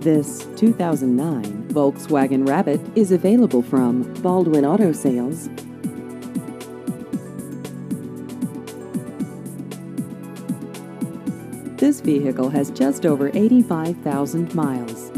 This 2009 Volkswagen Rabbit is available from Baldwin Auto Sales. This vehicle has just over 85,000 miles.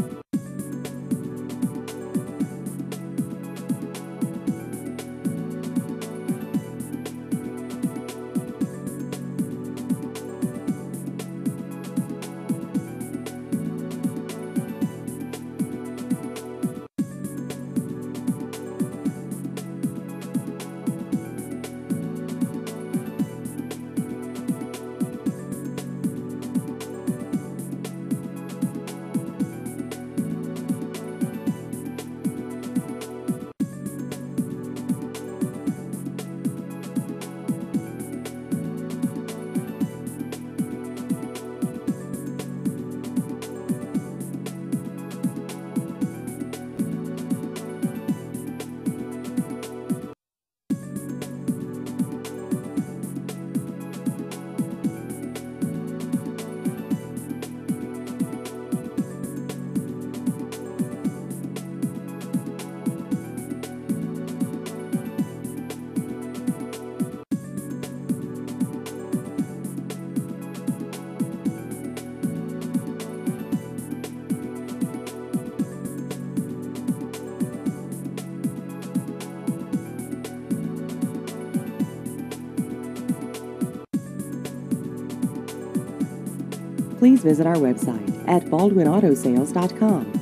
Please visit our website at baldwinautosales.com.